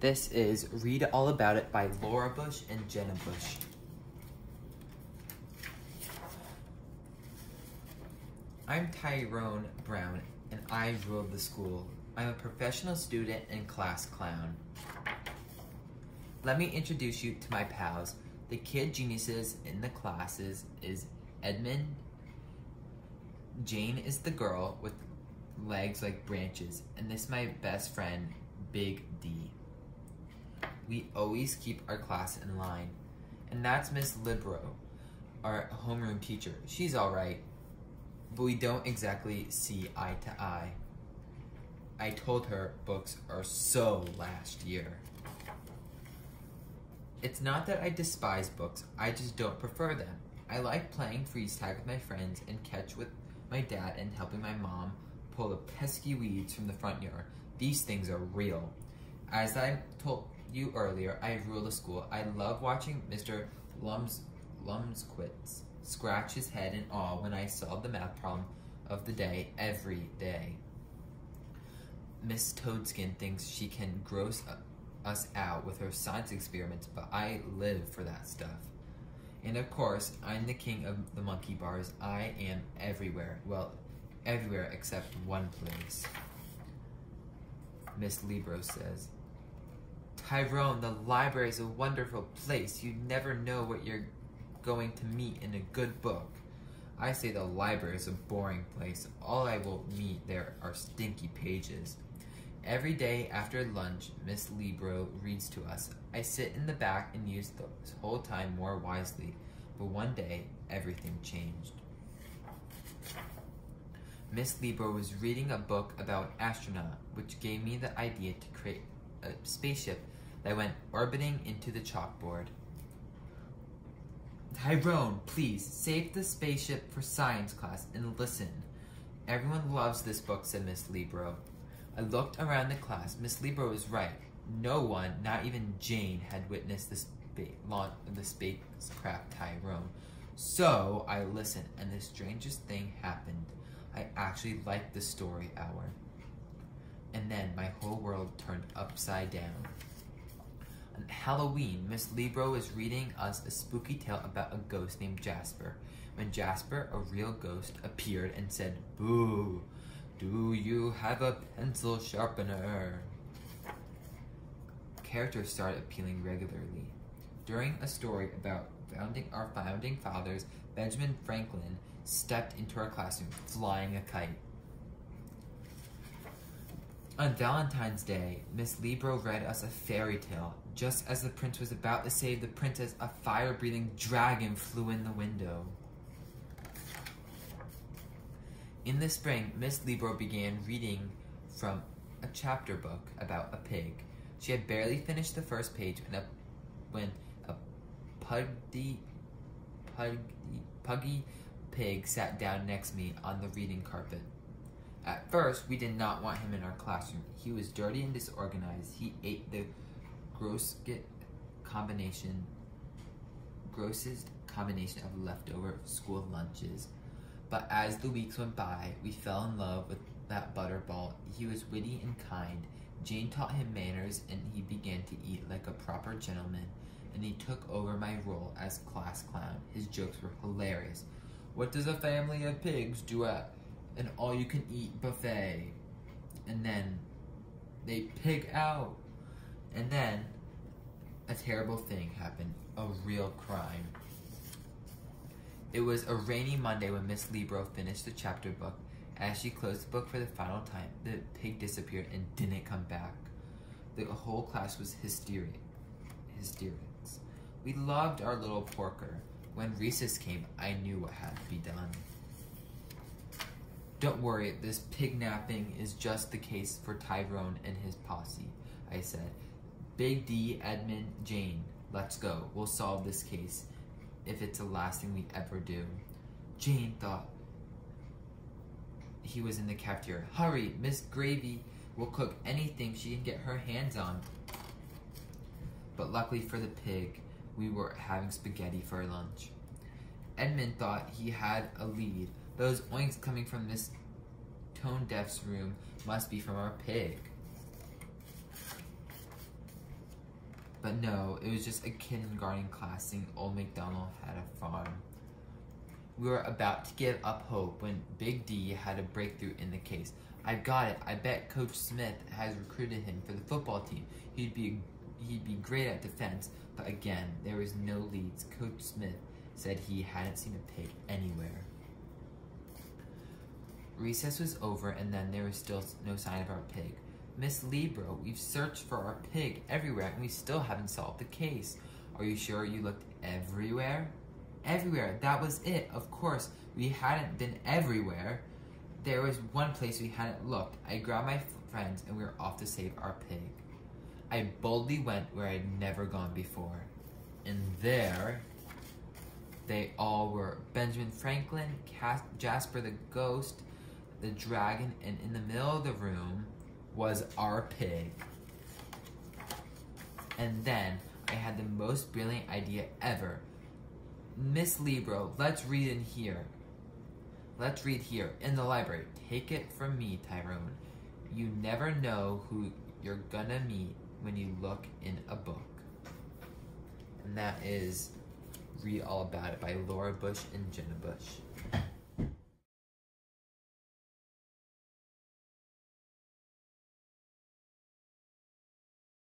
This is Read All About It by Laura Bush and Jenna Bush. I'm Tyrone Brown and I rule the school. I'm a professional student and class clown. Let me introduce you to my pals. The kid geniuses in the classes is Edmund. Jane is the girl with legs like branches, and this is my best friend, Big D. We always keep our class in line. And that's Miss Libro, our homeroom teacher. She's alright, but we don't exactly see eye to eye. I told her books are so last year. It's not that I despise books, I just don't prefer them. I like playing freeze tag with my friends and catch with my dad and helping my mom pull the pesky weeds from the front yard. These things are real. As I told you earlier, I rule the school. I love watching Mr. Lums, Lumsquitz scratch his head in awe when I solve the math problem of the day every day. Miss Toadskin thinks she can gross us out with her science experiments, but I live for that stuff. And of course, I'm the king of the monkey bars. I am everywhere. Well, everywhere except one place. Miss Libro says, Tyrone, the library is a wonderful place. You never know what you're going to meet in a good book. I say the library is a boring place. All I will meet there are stinky pages. Every day after lunch, Miss Libro reads to us. I sit in the back and use the whole time more wisely, but one day, everything changed. Miss Libro was reading a book about astronaut, which gave me the idea to create a spaceship that went orbiting into the chalkboard. Tyrone, please, save the spaceship for science class and listen. Everyone loves this book, said Miss Libro. I looked around the class. Miss Libro was right. No one, not even Jane, had witnessed the, launch of the spacecraft Tyrone. So I listened, and the strangest thing happened. I actually liked the story hour. And then my whole world turned upside down. On Halloween, Miss Libro is reading us a spooky tale about a ghost named Jasper. When Jasper, a real ghost, appeared and said, Boo, do you have a pencil sharpener? Characters started appealing regularly. During a story about founding our founding fathers, Benjamin Franklin stepped into our classroom flying a kite. On Valentine's Day, Miss Libro read us a fairy tale. Just as the prince was about to save the princess, a fire breathing dragon flew in the window. In the spring, Miss Libro began reading from a chapter book about a pig. She had barely finished the first page when a, when a puggy, puggy, puggy pig sat down next to me on the reading carpet. At first, we did not want him in our classroom. He was dirty and disorganized. He ate the grossest combination, grossest combination of leftover school lunches. But as the weeks went by, we fell in love with that butterball. He was witty and kind. Jane taught him manners, and he began to eat like a proper gentleman. And he took over my role as class clown. His jokes were hilarious. What does a family of pigs do at an all you can eat buffet? And then they pig out. And then a terrible thing happened a real crime. It was a rainy Monday when Miss Libro finished the chapter book. As she closed the book for the final time, the pig disappeared and didn't come back. The whole class was hysteric. Hysterics. We loved our little porker. When recess came, I knew what had to be done. Don't worry, this pig napping is just the case for Tyrone and his posse, I said. Big D, Edmund, Jane, let's go. We'll solve this case if it's the last thing we ever do. Jane thought he was in the cafeteria. Hurry, Miss Gravy will cook anything she can get her hands on. But luckily for the pig, we were having spaghetti for lunch. Edmund thought he had a lead. Those oinks coming from Miss Tone Deaf's room must be from our pig. But no, it was just a kindergarten class saying Old MacDonald had a farm. We were about to give up hope when Big D had a breakthrough in the case. I got it. I bet Coach Smith has recruited him for the football team. He'd be he'd be great at defense, but again, there was no leads. Coach Smith said he hadn't seen a pig anywhere. Recess was over and then there was still no sign of our pig. Miss Libro, we've searched for our pig everywhere and we still haven't solved the case. Are you sure you looked everywhere? Everywhere, that was it. Of course, we hadn't been everywhere. There was one place we hadn't looked. I grabbed my friends and we were off to save our pig. I boldly went where I'd never gone before. And there, they all were Benjamin Franklin, Jasper the Ghost, the dragon, and in the middle of the room was our pig. And then I had the most brilliant idea ever. Miss Libro, let's read in here. Let's read here in the library. Take it from me, Tyrone. You never know who you're gonna meet when you look in a book. And that is Read All About It by Laura Bush and Jenna Bush.